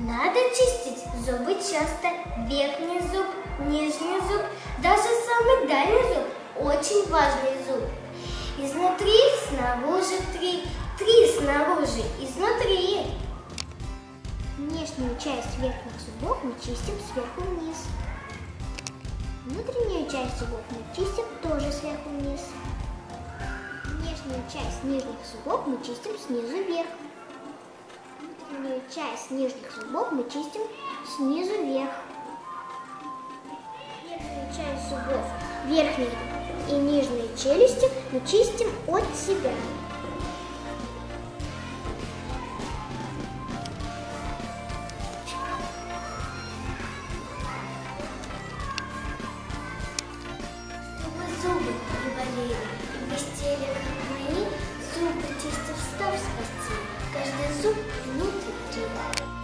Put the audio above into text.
Надо чистить зубы часто. Верхний зуб, нижний зуб, даже самый дальний зуб. Очень важный зуб. Изнутри, снаружи три. Три снаружи, изнутри. Внешнюю часть верхних зубов мы чистим сверху вниз. Внутреннюю часть зубов мы чистим тоже сверху вниз. Внешнюю часть нижних зубов мы чистим снизу вверх. Начиная с нижних зубов, мы чистим снизу вверх. Верхнюю часть зубов верхней и нижние челюсти мы чистим от себя. зубы чисто встав спасти. Каждый зуб внутрь. to love.